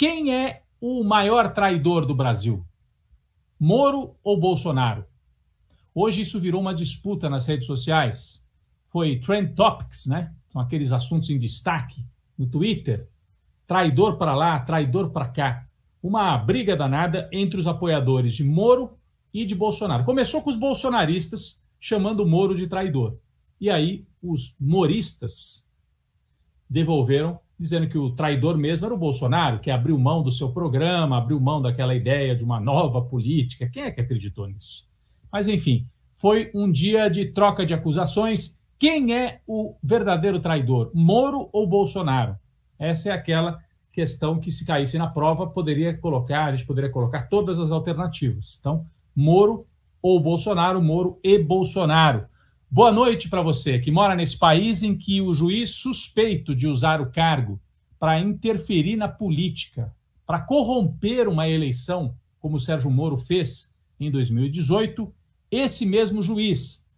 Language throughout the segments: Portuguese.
Quem é o maior traidor do Brasil? Moro ou Bolsonaro? Hoje isso virou uma disputa nas redes sociais. Foi Trend Topics, né? São aqueles assuntos em destaque no Twitter. Traidor para lá, traidor para cá. Uma briga danada entre os apoiadores de Moro e de Bolsonaro. Começou com os bolsonaristas chamando Moro de traidor. E aí os moristas devolveram dizendo que o traidor mesmo era o Bolsonaro, que abriu mão do seu programa, abriu mão daquela ideia de uma nova política. Quem é que acreditou nisso? Mas, enfim, foi um dia de troca de acusações. Quem é o verdadeiro traidor, Moro ou Bolsonaro? Essa é aquela questão que, se caísse na prova, poderia colocar, a gente poderia colocar todas as alternativas. Então, Moro ou Bolsonaro, Moro e Bolsonaro. Boa noite para você que mora nesse país em que o juiz suspeito de usar o cargo para interferir na política, para corromper uma eleição, como o Sérgio Moro fez em 2018, esse mesmo juiz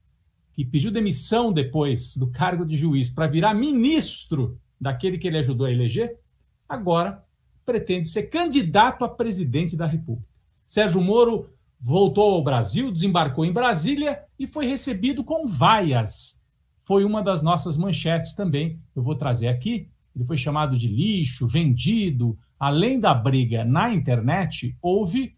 que pediu demissão depois do cargo de juiz para virar ministro daquele que ele ajudou a eleger, agora pretende ser candidato a presidente da República. Sérgio Moro voltou ao Brasil, desembarcou em Brasília e foi recebido com vaias. Foi uma das nossas manchetes também. Eu vou trazer aqui. Ele foi chamado de lixo, vendido. Além da briga na internet, houve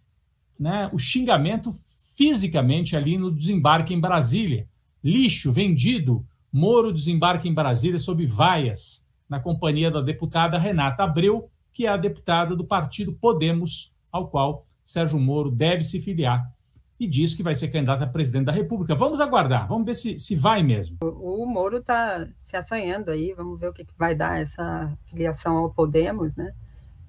né, o xingamento fisicamente ali no desembarque em Brasília. Lixo, vendido. Moro desembarque em Brasília sob vaias, na companhia da deputada Renata Abreu, que é a deputada do partido Podemos, ao qual Sérgio Moro deve se filiar e diz que vai ser candidato a presidente da República. Vamos aguardar, vamos ver se, se vai mesmo. O, o Moro está se assanhando aí, vamos ver o que, que, vai dar essa filiação ao Podemos, né?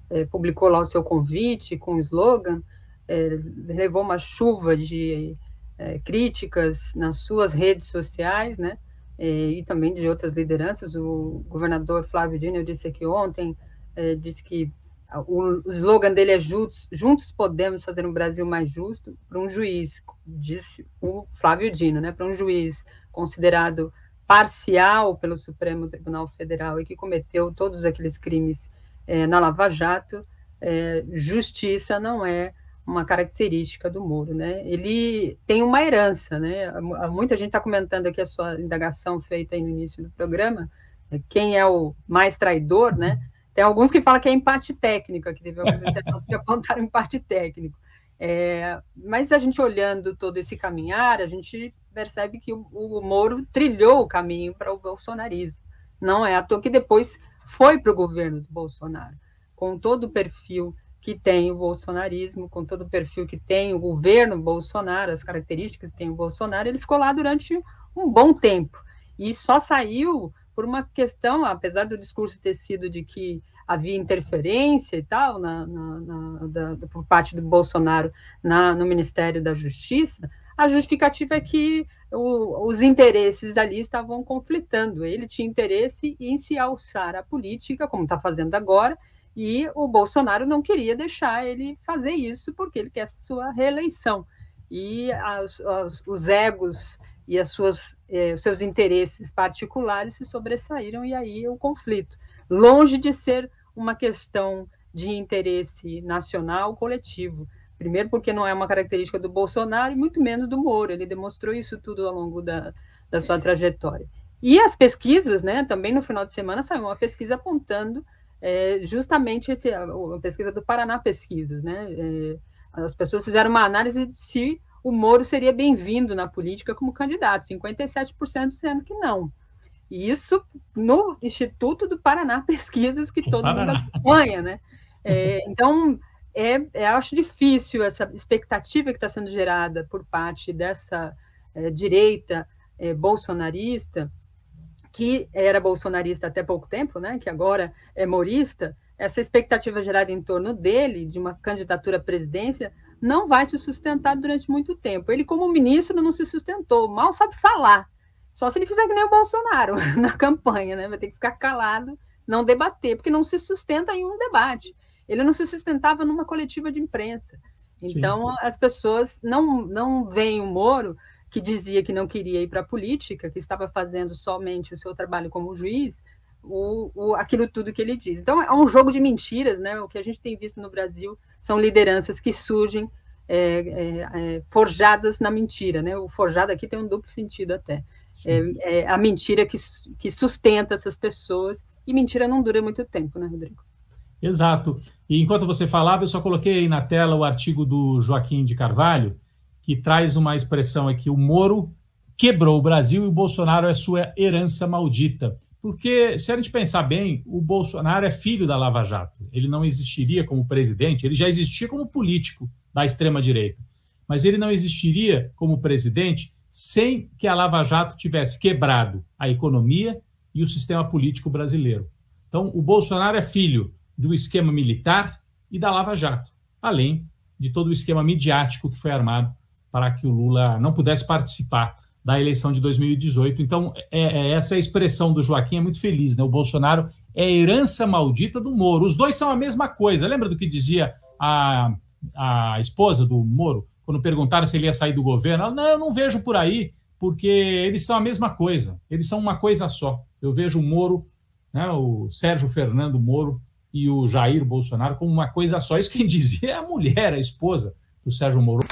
É, publicou lá o seu convite com o slogan, é, levou uma chuva de é, críticas nas suas redes sociais, né? É, e também de outras lideranças. O governador Flávio Dino disse aqui ontem, é, disse que o, slogan dele é juntos, juntos podemos fazer um Brasil mais justo para um juiz, disse o Flávio Dino, né, para um juiz considerado parcial pelo Supremo Tribunal Federal e que cometeu todos aqueles crimes é, na Lava Jato, é, justiça não é uma característica do Moro, né? Ele tem uma herança, né? Muita gente está comentando aqui a sua indagação feita no início do programa, é, quem é o mais traidor, né? Tem alguns que falam que é empate técnico, aqui teve alguns que apontaram empate técnico. É, mas a gente olhando todo esse caminhar, a gente percebe que o, o Moro trilhou o caminho para o bolsonarismo. Não é à toa que depois foi para o governo do Bolsonaro, com todo o perfil que tem o bolsonarismo, com todo o perfil que tem o governo Bolsonaro, as características que tem o Bolsonaro, ele ficou lá durante um bom tempo. E só saiu por uma questão, apesar do discurso ter sido de que havia interferência e tal na, na, na da, por parte do Bolsonaro na, no Ministério da Justiça, a justificativa é que o, os interesses ali estavam conflitando. Ele tinha interesse em se alçar à política, como está fazendo agora, e o Bolsonaro não queria deixar ele fazer isso porque ele quer sua reeleição. E as, as, os egos e as suas, eh, os seus interesses particulares se sobressaíram e aí o conflito. Longe de ser uma questão de interesse nacional coletivo. Primeiro, porque não é uma característica do Bolsonaro e muito menos do Moro. Ele demonstrou isso tudo ao longo da, da sua trajetória. E as pesquisas, né? Também no final de semana saiu uma pesquisa apontando é, justamente esse, a, pesquisa do Paraná Pesquisas, né? É, as pessoas fizeram uma análise de se o Moro seria bem-vindo na política como candidato, 57% dizendo que não. E isso no Instituto do Paraná Pesquisas, que todo Paraná. mundo acompanha, né? É, então, é, é, acho difícil essa expectativa que está sendo gerada por parte dessa é, direita é, bolsonarista, que era bolsonarista até pouco tempo, né? Que agora é morista, essa expectativa gerada em torno dele, de uma candidatura à presidência, não vai se sustentar durante muito tempo. Ele, como ministro, não se sustentou, mal sabe falar. Só se ele fizer que nem o Bolsonaro na campanha, né? Vai ter que ficar calado, não debater, porque não se sustenta em um debate. Ele não se sustentava numa coletiva de imprensa. Então, Sim. as pessoas não, não veem o Moro, que dizia que não queria ir para a política, que estava fazendo somente o seu trabalho como juiz, o, o, aquilo tudo que ele diz. Então, é um jogo de mentiras, né? O que a gente tem visto no Brasil são lideranças que surgem é, é, é, forjadas na mentira, né? O forjado aqui tem um duplo sentido até. É, é, a mentira que, que sustenta essas pessoas, e mentira não dura muito tempo, né, Rodrigo? Exato. E enquanto você falava, eu só coloquei aí na tela o artigo do Joaquim de Carvalho, que traz uma expressão aqui: o Moro quebrou o Brasil e o Bolsonaro é sua herança maldita. Porque, se a gente pensar bem, o Bolsonaro é filho da Lava Jato. Ele não existiria como presidente, ele já existia como político da extrema-direita. Mas ele não existiria como presidente sem que a Lava Jato tivesse quebrado a economia e o sistema político brasileiro. Então, o Bolsonaro é filho do esquema militar e da Lava Jato, além de todo o esquema midiático que foi armado para que o Lula não pudesse participar da eleição de 2018. Então, é, é, essa expressão do Joaquim é muito feliz, né? O Bolsonaro é a herança maldita do Moro. Os dois são a mesma coisa. Lembra do que dizia a, a esposa do Moro, quando perguntaram se ele ia sair do governo? Ela, não, eu não vejo por aí, porque eles são a mesma coisa. Eles são uma coisa só. Eu vejo o Moro, né, o Sérgio Fernando Moro e o Jair Bolsonaro como uma coisa só. Isso quem dizia é a mulher, a esposa do Sérgio Moro.